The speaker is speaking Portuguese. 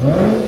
Amém.